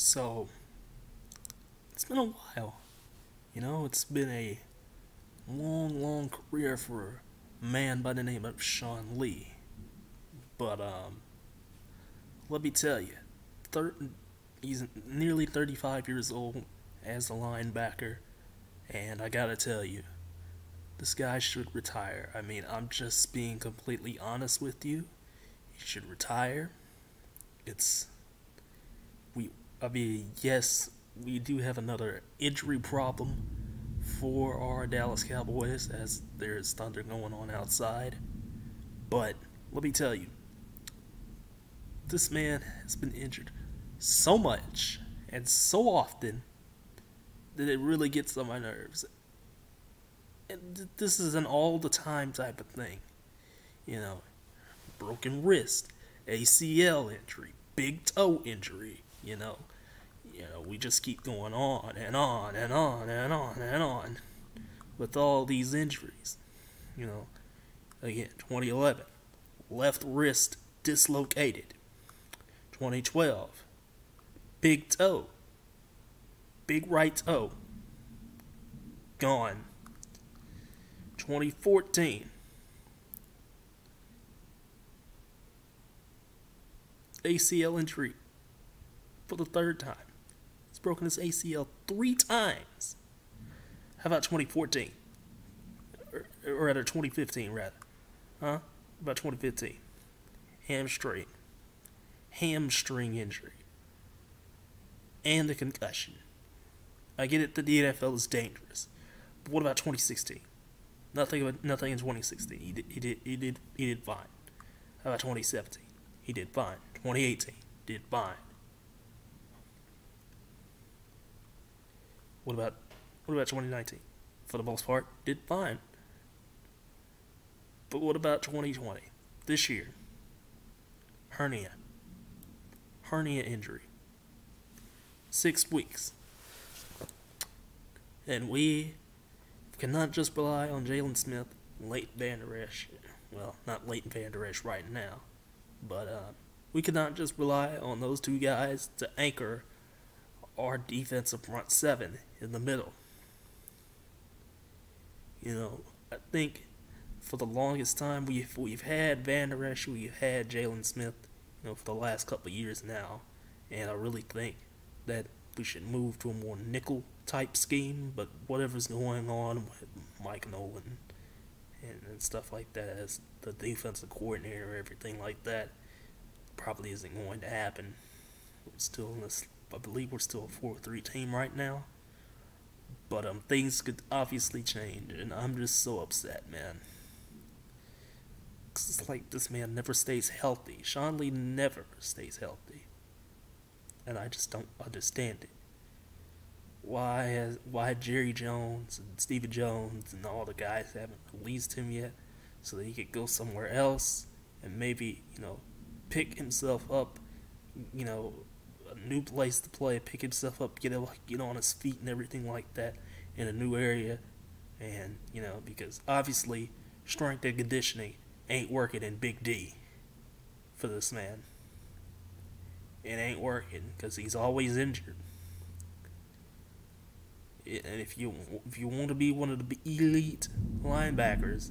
So, it's been a while. You know, it's been a long, long career for a man by the name of Sean Lee. But, um, let me tell you, thir- he's nearly 35 years old as a linebacker, and I gotta tell you, this guy should retire. I mean, I'm just being completely honest with you. He should retire. It's I mean, yes, we do have another injury problem for our Dallas Cowboys as there's thunder going on outside. But let me tell you, this man has been injured so much and so often that it really gets on my nerves. And this is an all the time type of thing. You know, broken wrist, ACL injury, big toe injury, you know. You know, we just keep going on and on and on and on and on with all these injuries. You know, again, 2011, left wrist dislocated. 2012, big toe, big right toe, gone. 2014, ACL injury for the third time. He's broken his ACL three times. How about 2014? Or, or rather, 2015, rather. Huh? About 2015. Hamstring. Hamstring injury. And the concussion. I get it that the NFL is dangerous. But what about 2016? Nothing about nothing in 2016. He did he did he did he did fine. How about 2017? He did fine. 2018 did fine. What about what about 2019? For the most part, did fine. But what about 2020? This year. Hernia. Hernia injury. Six weeks. And we cannot just rely on Jaylon Smith, Leighton Vander Esch. Well, not Leighton Vander Esch right now, but uh, we cannot just rely on those two guys to anchor our defensive front seven in the middle. You know, I think for the longest time we've we've had Vander Esch, we've had Jaylon Smith, you know, for the last couple years now, and I really think that we should move to a more nickel type scheme. But whatever's going on with Mike Nolan and, and stuff like that as the defensive coordinator, everything like that, probably isn't going to happen. We're still in this. I believe we're still a four-three team right now. But um, things could obviously change, and I'm just so upset, man. Cause it's like this man never stays healthy. Sean Lee never stays healthy, and I just don't understand it. Why has why Jerry Jones and Stephen Jones and all the guys haven't released him yet, so that he could go somewhere else and maybe you know pick himself up, you know, new place to play, pick himself up, get get on his feet and everything like that in a new area, and you know because obviously strength and conditioning ain't working in Big D for this man. It ain't working because he's always injured. And if you if you want to be one of the elite linebackers,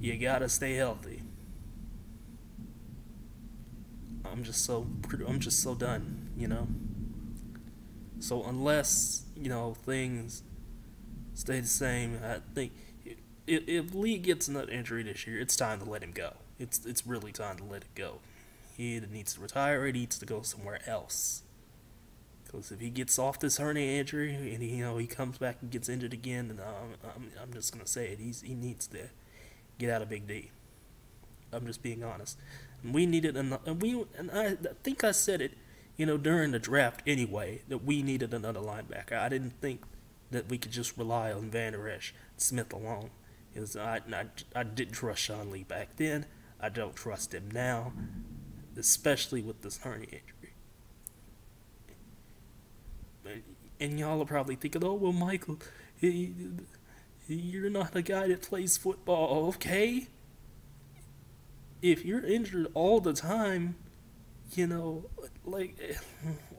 you gotta stay healthy. I'm just so I'm just so done, you know. So unless you know things stay the same, I think if, Lee gets another injury this year, it's time to let him go. It's it's really time to let it go. He either needs to retire or he needs to go somewhere else. Because if he gets off this hernia injury and he, you know he comes back and gets injured again, then I'm, I'm, I'm just gonna say it. He's he needs to get out of Big D. I'm just being honest. And we needed another. And we and I, I think I said it, you know, during the draft anyway that we needed another linebacker. I didn't think that we could just rely on Vander Esch Smith alone. Because I, I, I didn't trust Sean Lee back then. I don't trust him now, especially with this hernia injury. And y'all are probably thinking, oh, well, Michael, he, you're not a guy that plays football, okay? If you're injured all the time, you know, like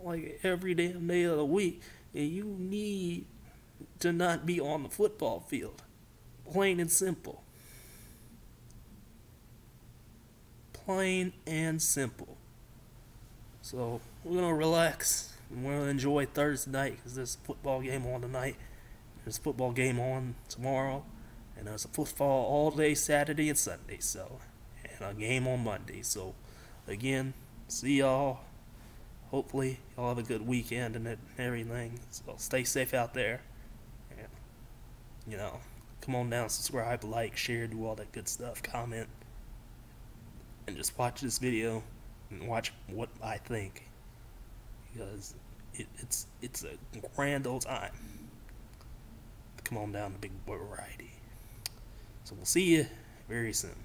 like every damn day of the week, and you need to not be on the football field. Plain and simple. Plain and simple. So we're gonna relax and we're gonna enjoy Thursday night because there's a football game on tonight. There's a football game on tomorrow, and there's a football all day Saturday and Sunday. So, and a game on Monday. So, again, see y'all. Hopefully, y'all have a good weekend and everything. So, stay safe out there. And, you know, come on down, subscribe, like, share, do all that good stuff, comment, and just watch this video and watch what I think because it, it's it's a grand old time. Come on down to Big Boy Variety. So we'll see you very soon.